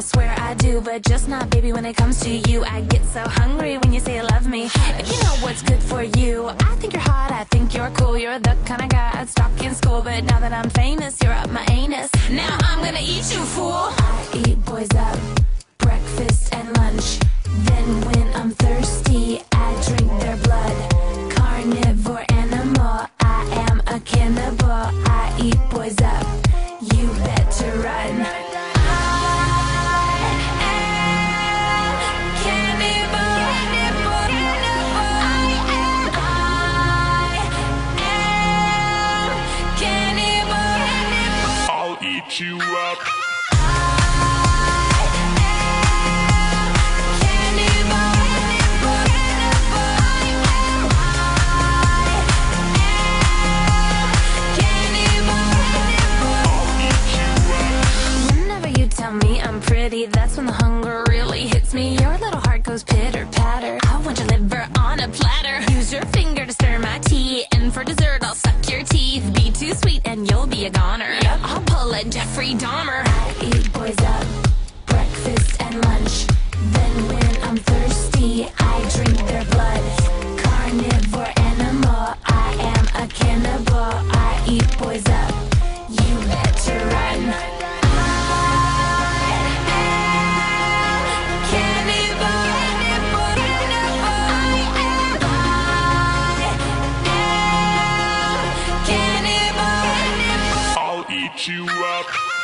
swear I do, but just not, baby, when it comes to you. I get so hungry when you say you love me. If you know what's good for you, I think you're hot, I think you're cool. You're the kind of guy I'd stalk in school, but now that I'm famous, you're up my anus. Now I'm gonna eat you, fool. I eat boys up, breakfast and lunch. Tell me I'm pretty, that's when the hunger really hits me. Your little heart goes pitter patter. I want your liver on a platter. Use your finger to stir my tea, and for dessert I'll suck your teeth. Be too sweet and you'll be a goner. Jeffrey Dahmer. I eat boys up, eat you up.